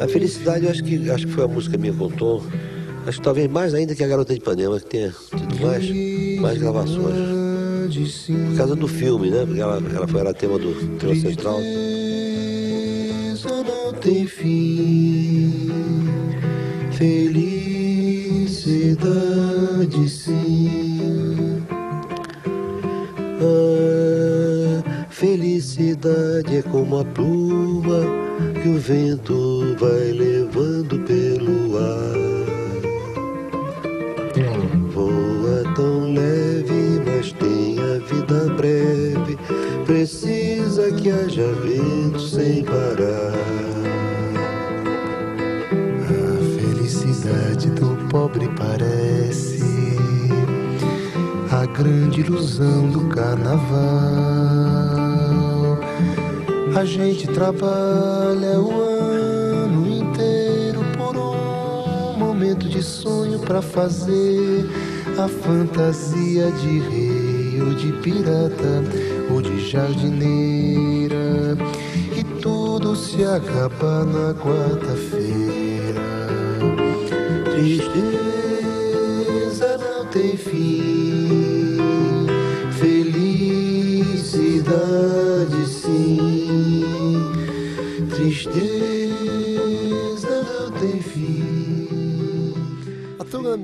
A felicidade, eu acho que, acho que foi a música minha com Tom. Acho que talvez mais ainda que a Garota de Ipanema, que tenha tido mais, mais gravações. Por causa do filme, né? Porque ela, ela foi era tema do tema central. não tem fim. Felicidade sim. Ah, felicidade é como a pluma que o vento vai levando pelo ar. Voa tão leve, mas tem a vida breve. Precisa que haja vento sem parar. A felicidade do pobre parece a grande ilusão do carnaval. A gente trabalha o ano inteiro por um momento de sonho para fazer a fantasia de rei ou de pirata ou de jardineira e tudo se acaba na quarta-feira. Tristeza não tem fim, felicidade sim. Tristeza não tem fim. A Tunga